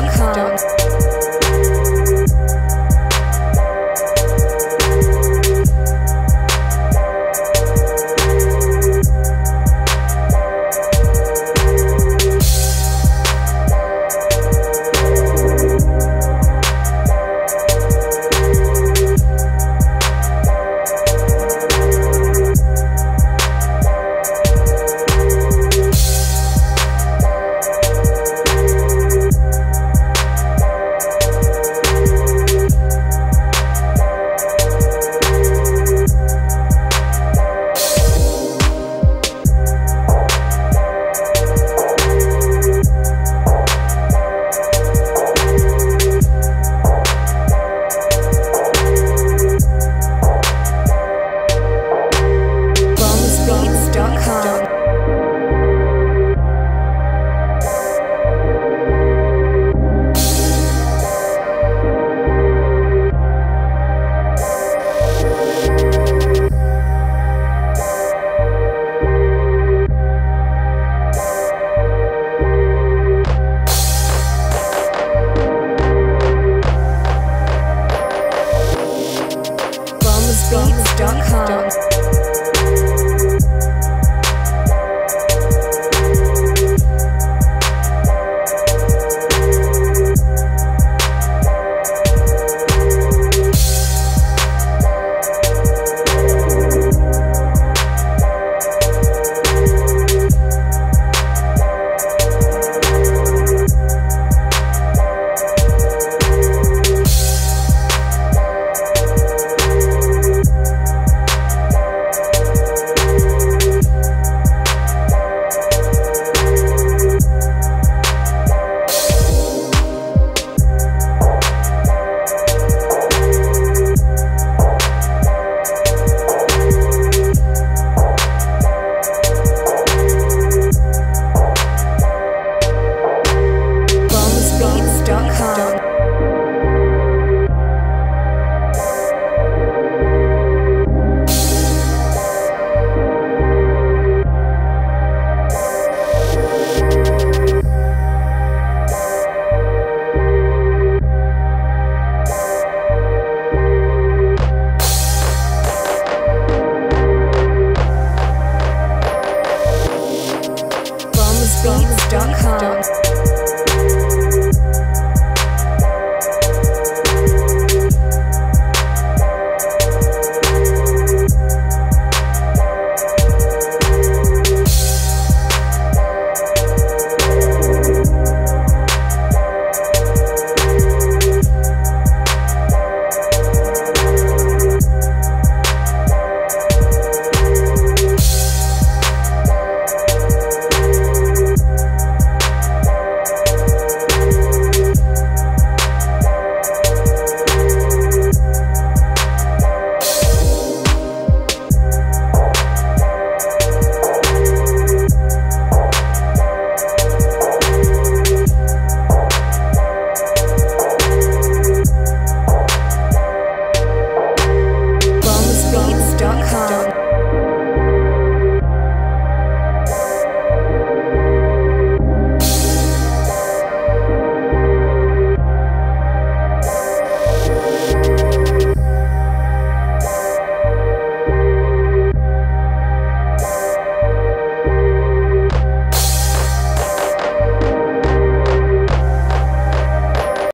Music.com. beats.com.